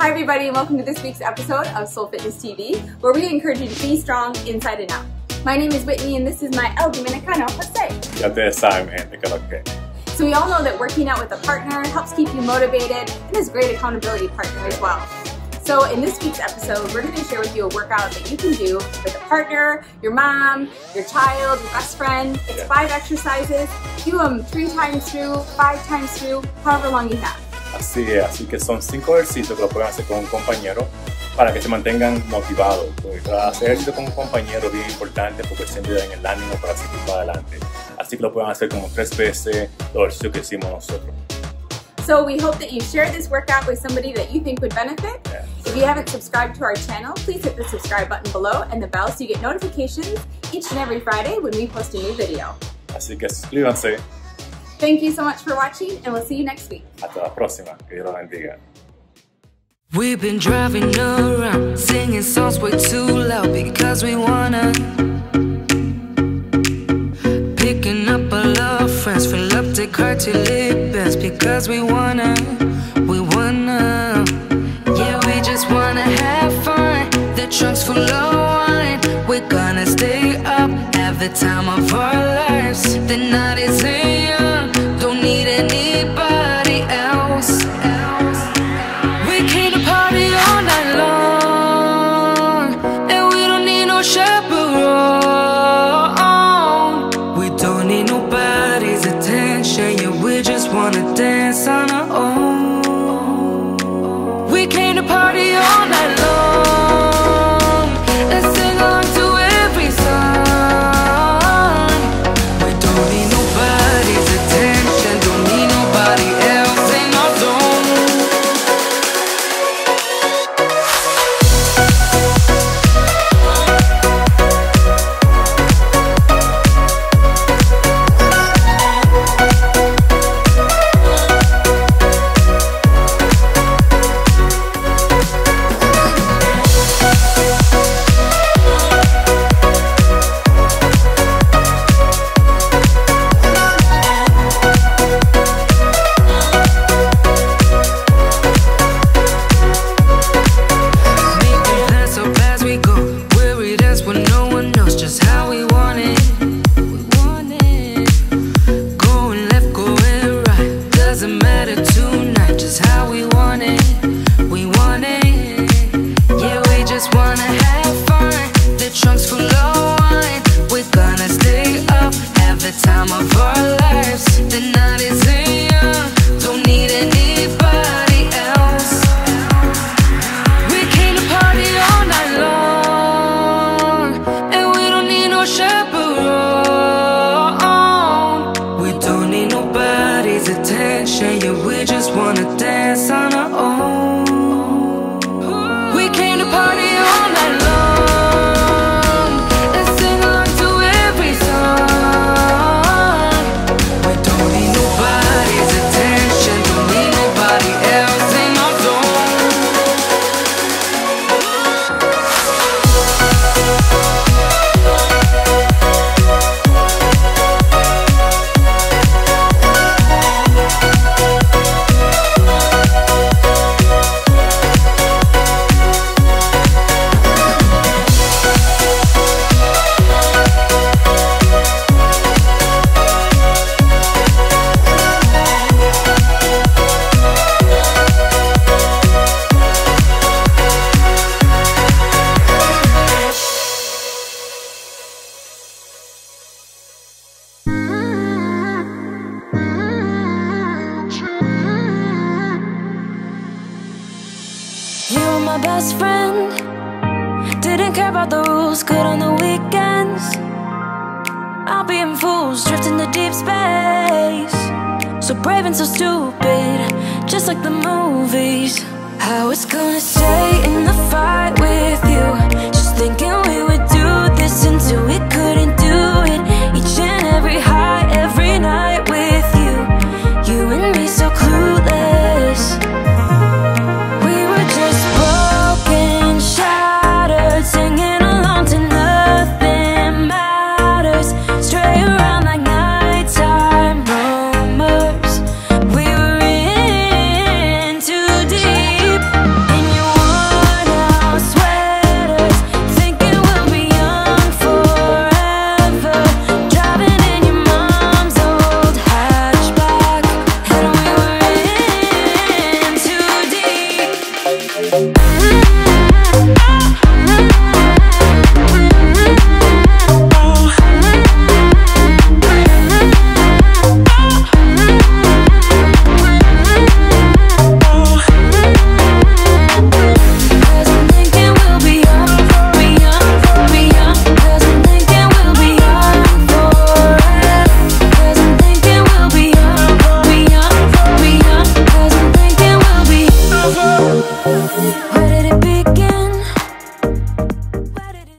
Hi everybody and welcome to this week's episode of Soul Fitness TV, where we encourage you to be strong inside and out. My name is Whitney and this is my El Dominicano Jose. Ya ustedes saben, gente, que lo que. So we all know that working out with a partner helps keep you motivated and is a great accountability partner as well. So in this week's episode, we're going to share with you a workout that you can do with a partner, your mom, your child, your best friend. It's Yeah. five exercises. Do them three times through, five times through, however long you have. Así así que son cinco ejercicios que lo pueden hacer con un compañero para que se mantengan motivados. Porque hacer ejercicio con un compañero es bien importante porque siempre dan el ánimo para seguir para adelante. Así que lo pueden hacer como tres veces los ejercicios que hicimos nosotros. So we hope that you share this workout with somebody that you think would benefit. Yeah. If you haven't subscribed to our channel, please hit the subscribe button below and the bell so you get notifications each and every Friday when we post a new video. Así que suscríbanse. Thank you so much for watching and we'll see you next week. Hasta la próxima. Que Dios los bendiga. We've been driving around, singing songs way too loud because we wanna. Picking up all our friends, fill up the car till it bends because we wanna. We wanna. Yeah, we just wanna have fun. The trunk's full of wine. We're gonna stay up, have the time of our lives. The night is young, the time of our lives. Best friend. Didn't care about the rules, good on the weekends. I'll be in fools, drifting to deep space. So brave and so stupid, just like the movies. I was gonna stay in the fight with.